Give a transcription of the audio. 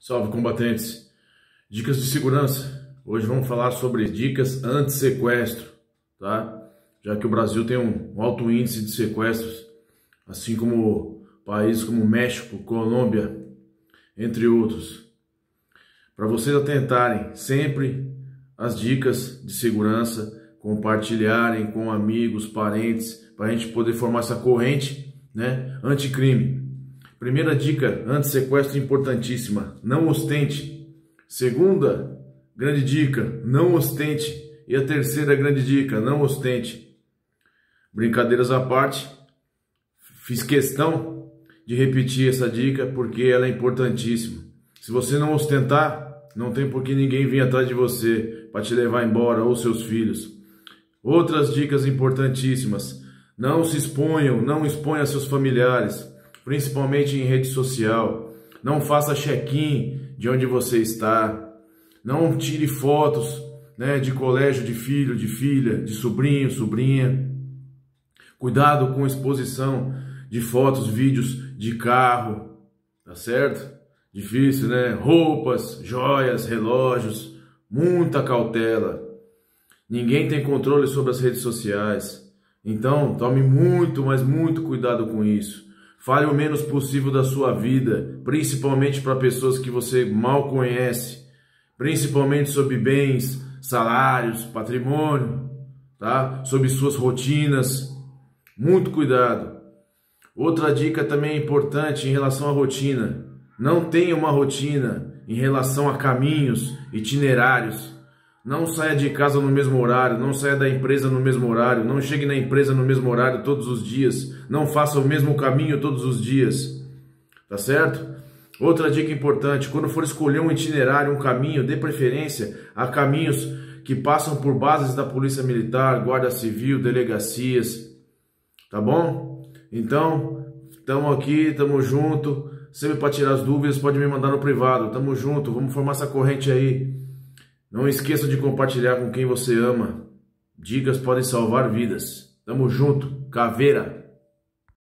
Salve combatentes! Dicas de segurança. Hoje vamos falar sobre dicas anti-sequestro, tá? Já que o Brasil tem um alto índice de sequestros, assim como países como México, Colômbia, entre outros. Para vocês atentarem sempre as dicas de segurança, compartilharem com amigos, parentes, para a gente poder formar essa corrente, né, anticrime. Primeira dica, anti-sequestro importantíssima, não ostente. Segunda, grande dica, não ostente. E a terceira grande dica, não ostente. Brincadeiras à parte, fiz questão de repetir essa dica porque ela é importantíssima. Se você não ostentar, não tem por que ninguém vir atrás de você para te levar embora ou seus filhos. Outras dicas importantíssimas: não se exponham, não exponha seus familiares principalmente em rede social. Não faça check-in de onde você está. Não tire fotos né, de colégio de filho, de filha, de sobrinho, sobrinha. Cuidado com exposição de fotos, vídeos de carro, tá certo? Difícil, né? Roupas, joias, relógios, muita cautela. Ninguém tem controle sobre as redes sociais. Então, tome muito, mas muito cuidado com isso. Fale o menos possível da sua vida, principalmente para pessoas que você mal conhece, principalmente sobre bens, salários, patrimônio, tá? Sobre suas rotinas. Muito cuidado. Outra dica também importante em relação à rotina: não tenha uma rotina em relação a caminhos, itinerários. Não saia de casa no mesmo horário, não saia da empresa no mesmo horário, não chegue na empresa no mesmo horário todos os dias, não faça o mesmo caminho todos os dias. Tá certo? Outra dica importante, quando for escolher um itinerário, um caminho, dê preferência a caminhos que passam por bases da Polícia Militar, Guarda Civil, delegacias. Tá bom? Então, estamos aqui, estamos junto. Sempre para tirar as dúvidas, pode me mandar no privado. Tamo junto, vamos formar essa corrente aí. Não esqueça de compartilhar com quem você ama. Dicas podem salvar vidas. Tamo junto. Caveira.